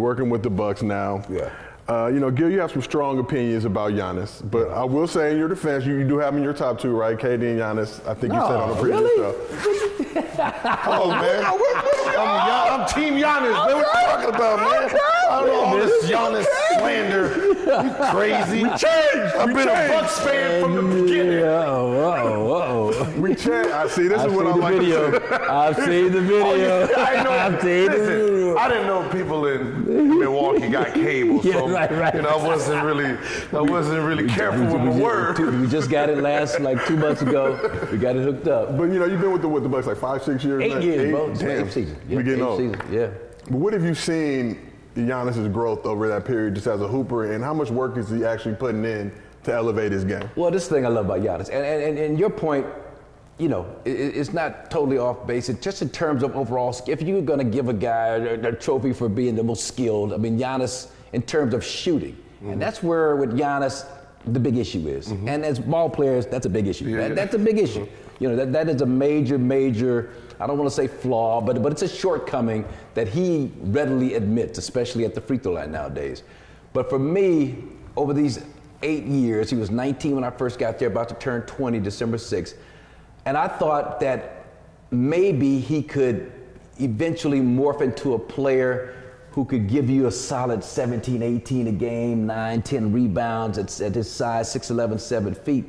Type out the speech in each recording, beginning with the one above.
You're working with the Bucks now. Yeah. Uh, you know, Gil, you have some strong opinions about Giannis, but I will say in your defense, you, you do have him in your top two, right? KD and Giannis. I think you said on the previous really? show. Come on, man. I'm, I'm Team Giannis, man. What you talking about, man? I don't know all this Giannis slander. Crazy. We changed. I've We been a. Bucks fan from the beginning. Yeah, whoa, whoa. We changed. I see. This I've is what seen I the like video. to see. I've seen the oh, video. I know. I've seen the video. I didn't know people in Milwaukee got cable, Yeah, so right, right. you know I wasn't really, I wasn't really careful with my we, word. We just got it last like two months ago. We got it hooked up. But you know, you've been with the with the Bucks like five, six years. Eight now? years, bro. Damn. eight seasons. Yeah, we getting eight old. Yeah. But what have you seen Giannis's growth over that period, just as a hooper, and how much work is he actually putting in to elevate his game? Well, this thing I love about Giannis, and and, and, your point, you know, it, it's not totally off base. It's just in terms of overall, if you're going to give a guy a, a trophy for being the most skilled, I mean, Giannis in terms of shooting, and mm-hmm. that's where with Giannis the big issue is. Mm-hmm. And as ball players, that's a big issue. That- that's a big issue. Mm-hmm. You know, that, that is a major, major. I don't want to say flaw, but but it's a shortcoming that he readily admits, especially at the free throw line nowadays. But for me, over these eight years, he was 19 when I first got there, about to turn 20 December 6th. And I thought that maybe he could eventually morph into a player who could give you a solid 17, 18 a game, 9, 10 rebounds at, at his size, 6'11, 7 feet.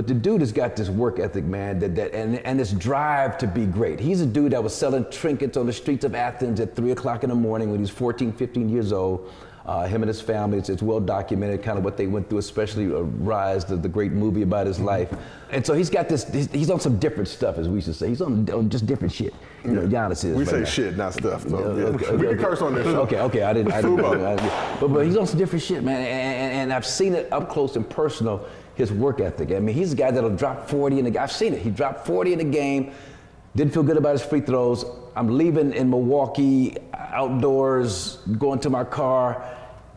But the dude has got this work ethic, man, that, that and, and this drive to be great. He's a dude that was selling trinkets on the streets of Athens at 3 o'clock in the morning when he was 14, 15 years old. Uh, him and his family, it's, it's well documented, kind of what they went through, especially uh, Rise, the, the great movie about his life. And so he's got this, he's, he's on some different stuff, as we should say. He's on, on just different shit. You know, Giannis is. We right say now. shit, not stuff. So, Yeah, yeah. okay, we okay, curse on this show. Okay, okay, I didn't. I didn't Fubo. I- but, but he's on some different shit, man, and, and, and I've seen it up close and personal. His work ethic. I mean, he's a guy that'll drop 40 in the. Game. I've seen it. He dropped 40 in the game. Didn't feel good about his free throws. I'm leaving in Milwaukee, outdoors, going to my car,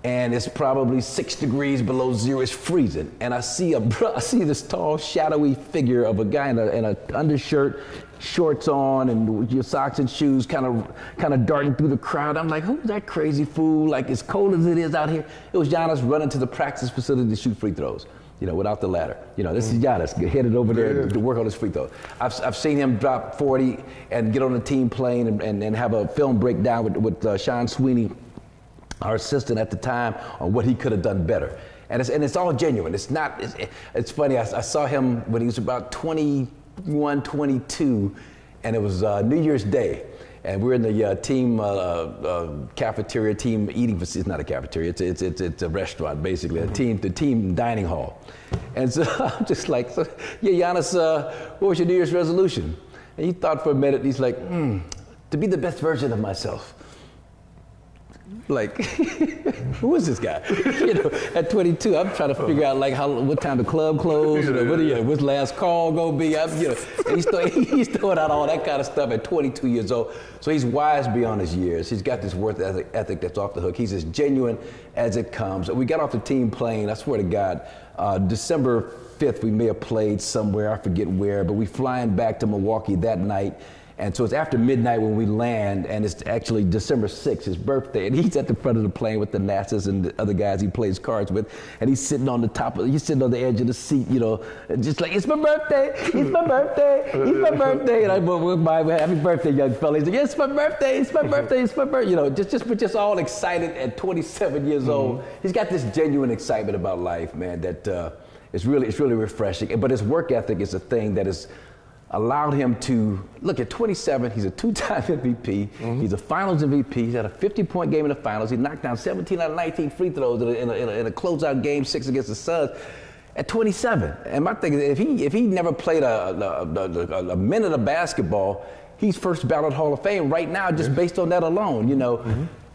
and it's probably six degrees below zero. It's freezing, and I see a I see this tall, shadowy figure of a guy in a, in a undershirt, shorts on, and your socks and shoes, kind of kind of darting through the crowd. I'm like, who's that crazy fool? Like as cold as it is out here, it was Giannis running to the practice facility to shoot free throws. You know, without the ladder. You know, this is Giannis headed over there to work on his free throws. I've, I've seen him drop 40 and get on the team plane and, and, and have a film breakdown with, with uh, Sean Sweeney, our assistant at the time, on what he could have done better. And it's, and it's all genuine. It's not, it's, it's funny, I, I saw him when he was about 21, 22, and it was uh, New Year's Day. And we're in the uh, team uh, uh, cafeteria, team eating facility. It's not a cafeteria. It's, it's, it's, it's a restaurant, basically. A team, the team dining hall. And so I'm just like, so, yeah, Giannis, uh, what was your New Year's resolution? And he thought for a minute. He's like, hmm, to be the best version of myself. Like, who is this guy? you know, at 22, I'm trying to figure out like how, what time the club closed, you know, what, know, what's last call gonna be? I'm, you know, he's, throw, he's throwing out all that kind of stuff at 22 years old. So he's wise beyond his years. He's got this worth ethic, ethic that's off the hook. He's as genuine as it comes. We got off the team plane. I swear to God, uh, December 5th, we may have played somewhere. I forget where, but we flying back to Milwaukee that night. And so it's after midnight when we land, and it's actually December 6th, his birthday. And he's at the front of the plane with Thanasis and the other guys he plays cards with. And he's sitting on the top of, he's sitting on the edge of the seat, you know, just like, it's my birthday, it's my birthday, it's my birthday. And I went by, happy birthday, young fella. He's like, it's my birthday, it's my birthday, it's my birthday. You know, just, just, but just all excited at 27 years old. He's got this genuine excitement about life, man, that uh, it's really, it's really refreshing. But his work ethic is a thing that is, allowed him to look at 27. He's a two-time MVP. He's a Finals MVP. He's had a 50-point game in the Finals. He knocked down 17 out of 19 free throws in a, in a, in a, in a closeout game six against the Suns. At 27, and my thing is, if he if he never played a, a, a, a minute of basketball, he's first ballot Hall of Fame right now, just based on that alone, you know.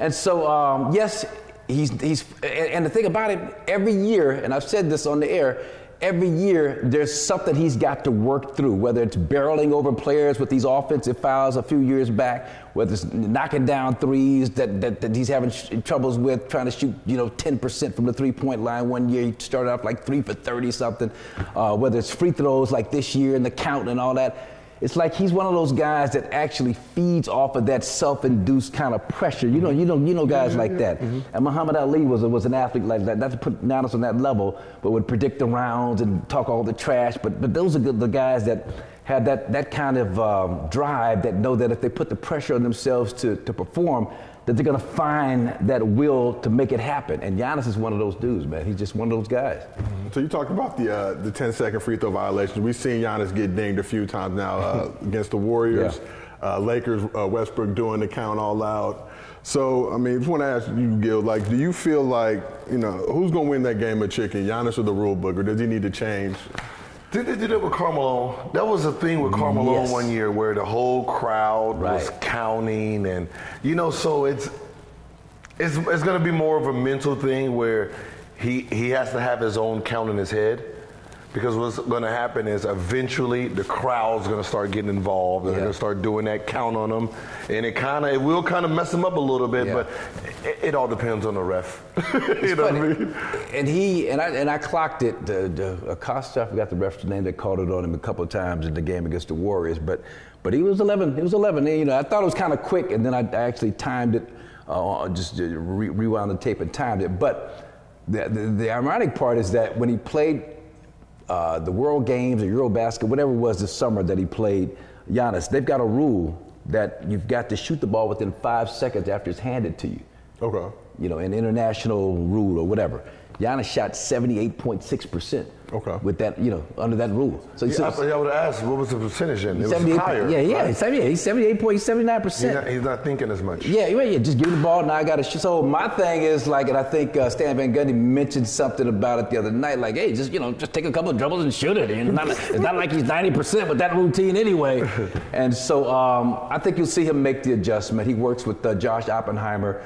And so, um, yes, he's he's and the thing about it, every year, and I've said this on the air, every year there's something he's got to work through, whether it's barreling over players with these offensive fouls a few years back, whether it's knocking down threes that, that, that he's having sh- troubles with, trying to shoot, you know, 10% from the three-point line. One year he started off like three for 30 something, uh, whether it's free throws like this year and the count and all that. It's like he's one of those guys that actually feeds off of that self-induced kind of pressure. You know, you know, you know guys like that. And Muhammad Ali was was an athlete like that. Not to put Giannis on that level, but would predict the rounds and talk all the trash. But but those are good, the guys that have that that kind of um, drive that know that if they put the pressure on themselves to to perform, that they're gonna find that will to make it happen. And Giannis is one of those dudes, man. He's just one of those guys. So you talked about the uh, the 10 second free throw violations. We've seen Giannis get dinged a few times now uh, against the Warriors, Yeah. uh, Lakers, uh, Westbrook doing the count all out. So I mean, just want to ask you, Gil, like, do you feel like you know who's gonna win that game of chicken, Giannis or the rule book, or does he need to change? Did they do that with Carmelo? That was a thing with Carmelo Yes. one year where the whole crowd was counting, and you know, so it's it's it's going to be more of a mental thing where he he has to have his own count in his head. Because what's going to happen is eventually the crowd's going to start getting involved, and they're going to start doing that count on them, and it kind of it will kind of mess them up a little bit, Yeah. but it, it all depends on the ref. you know what I mean? And he and I and I clocked it. The, the Acosta, I forgot the ref's name that called it on him a couple of times in the game against the Warriors. But but he was 11. He was 11. And, you know, I thought it was kind of quick, and then I, I actually timed it. Uh, just uh, re- rewound the tape and timed it. But the, the the ironic part is that when he played uh, the World Games or Eurobasket, whatever it was this summer that he played, Giannis, they've got a rule that you've got to shoot the ball within five seconds after it's handed to you Okay. you know, an international rule or whatever. Giannis shot 78.6% Okay. with that, you know, under that rule. So he's Yeah, I, I would ask what was the percentage in. It was higher. Yeah, yeah, right? he's 78, he's 78.79%. He's not, he's not thinking as much. Yeah, yeah, yeah. Just give me the ball. Now I got to shoot. So my thing is like, and I think uh, Stan Van Gundy mentioned something about it the other night. Like, hey, just you know, just take a couple of dribbles and shoot it. And it's not, it's not like he's ninety percent with that routine anyway. And so um, I think you'll see him make the adjustment. He works with uh, Josh Oppenheimer.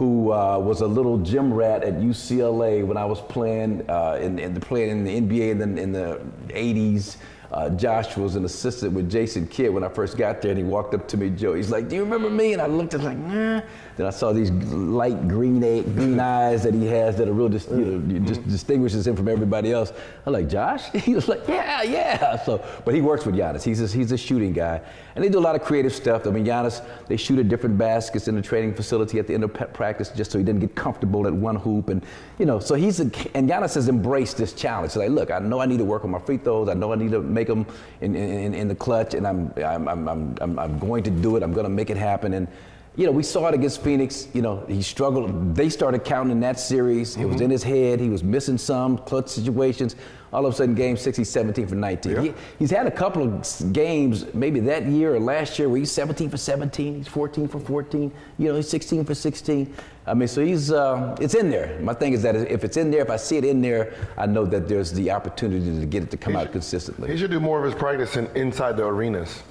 Who uh, was a little gym rat at UCLA when I was playing uh, in, in the playing in the NBA in the, in the 80s. Uh, Josh was an assistant with Jason Kidd when I first got there, and he walked up to me, Joe. He's like, "Do you remember me?" And I looked at him like, "Nah." Then I saw these light green green eyes that he has that are real, dis- you know, just distinguishes him from everybody else. I'm like, "Josh?" He was like, "Yeah, yeah." So, but he works with Giannis. He's a, he's a shooting guy, and they do a lot of creative stuff. I mean, Giannis, they shoot at different baskets in the training facility at the end of practice, just so he didn't get comfortable at one hoop, and you know, so he's a, and Giannis has embraced this challenge. So like, look, I know I need to work on my free throws. I know I need to make them in, in, in the clutch, and I'm, I'm, I'm, I'm, I'm, I'm going to do it. I'm going to make it happen. And, you know, we saw it against Phoenix. You know, he struggled. They started counting in that series. It was in his head. He was missing some clutch situations. All of a sudden, game six, he's 17 for 19. He, he's had a couple of games, maybe that year or last year, where he's 17 for 17. He's 14 for 14. You know, he's 16 for 16. I mean, so he's, uh, it's in there. My thing is that if it's in there, if I see it in there, I know that there's the opportunity to get it to come out consistently. He should do more of his practice in, inside the arenas.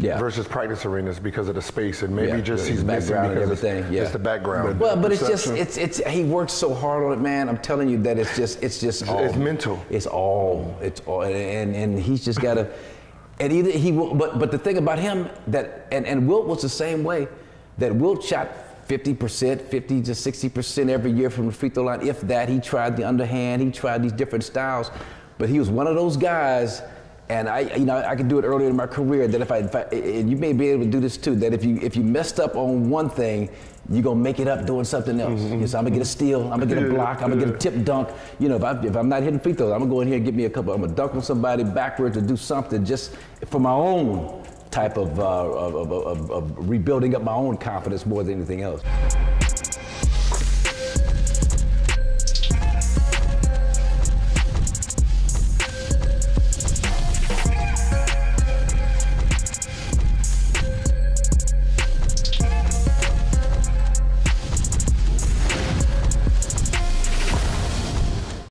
Yeah. Versus practice arenas because of the space and maybe Yeah, just he's missing background and because it's, yeah. it's the background. Well, but it's just it's it's he works so hard on it, man. I'm telling you that it's just it's just all, it's mental. It's all it's all and and he's just got to and either he will but but the thing about him that and and Wilt was the same way that Wilt shot 50%, 50 to 60% every year from the free throw line. If that, he tried the underhand, he tried these different styles, but he was one of those guys and I, you know, I could do it earlier in my career. That if I, if I, and you may be able to do this too. That if you, if you messed up on one thing, you're gonna make it up doing something else. You know, so I'm gonna get a steal. I'm gonna get a block. I'm gonna get a tip dunk. You know, if, I, if I'm not hitting free throws, I'm gonna go in here and get me a couple. I'm gonna dunk on somebody backwards or do something just for my own type of, uh, of, of, of, of rebuilding up my own confidence more than anything else.